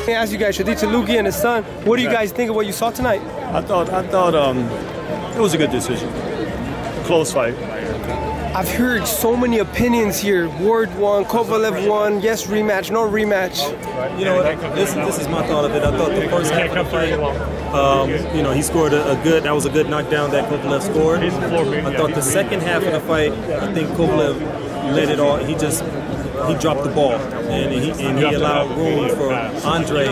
Let me ask you guys, Shadeed Suluki and his son, what do you guys think of what you saw tonight? I thought I thought um, it was a good decision. Close fight. I've heard so many opinions here. Ward won, Kovalev won, yes rematch, no rematch. You know what? This, this is my thought of it. I thought the first half of the fight, um, you know, he scored a, a, good, that was a good knockdown that Kovalev scored. I thought the second half of the fight, I think Kovalev let it all, he just, he dropped the ball. And he, and he allowed room for Andre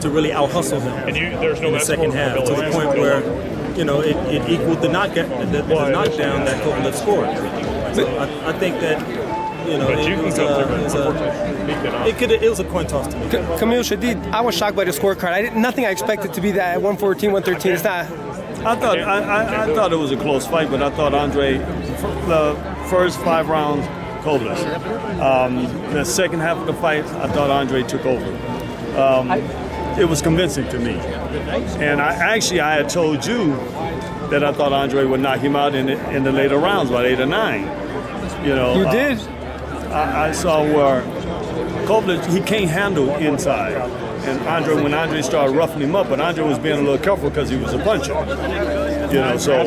to really out hustle him in the second half to the point where, you know, it, it equaled the, knockout, the, the knockdown that Kovalev scored. So I, I, think that you know it, it was a, it, was a, it could it was a coin toss to me. Kamil Shadeed, I was shocked by the scorecard. I didn't, nothing I expected to be that 114, 113. It's not. I thought I, I, I, thought it was a close fight, but I thought Andre the first five rounds Kovalev. Um, the second half of the fight, I thought Andre took over. Um, it was convincing to me, and I actually I had told you that I thought Andre would knock him out in the, in the later rounds, about eight or nine. You know, you did. Uh, I, I, saw where Kovalev he can't handle inside, and Andre when Andre started roughing him up, but Andre was being a little careful because he was a puncher. You know, so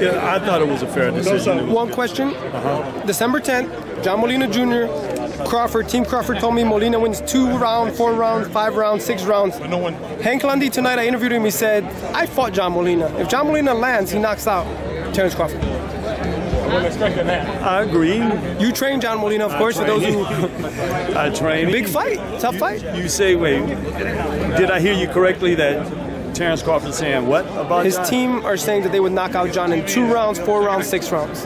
yeah, I thought it was a fair decision. One question: uh-huh. December 10th, John Molina Jr. Crawford, Team Crawford told me Molina wins two rounds, four rounds, five rounds, six rounds. But No one. Hank Lundy tonight, I interviewed him. He said, "I fought John Molina. If John Molina lands, he knocks out Terence Crawford." I agree. You train John Molina, of I course, for those who. I trained. Big fight, tough fight. You say, wait, did I hear you correctly that Terence Crawford saying what about his John? team are saying that they would knock out John in two rounds, four rounds, six rounds.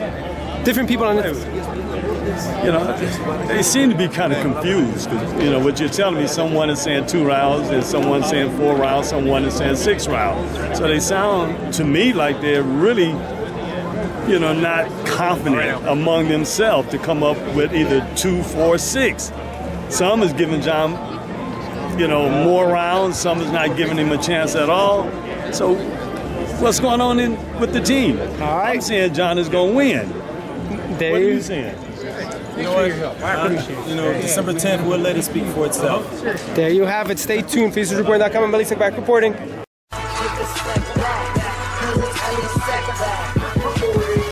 Different people on the you know, they seem to be kind of confused. Cause, you know, what you're telling me, someone is saying two rounds, and someone saying four rounds, someone is saying six rounds. So they sound to me like they're really, you know, not confident among themselves to come up with either two, four, six. Some is giving John, you know, more rounds. Some is not giving him a chance at all. So what's going on in, with the team? All right. I'm saying John is going to win. What are you saying? You know, uh, you know, December 10th will let it speak for itself. There you have it. Stay tuned. Please reporting.com and Elie Seckbach reporting.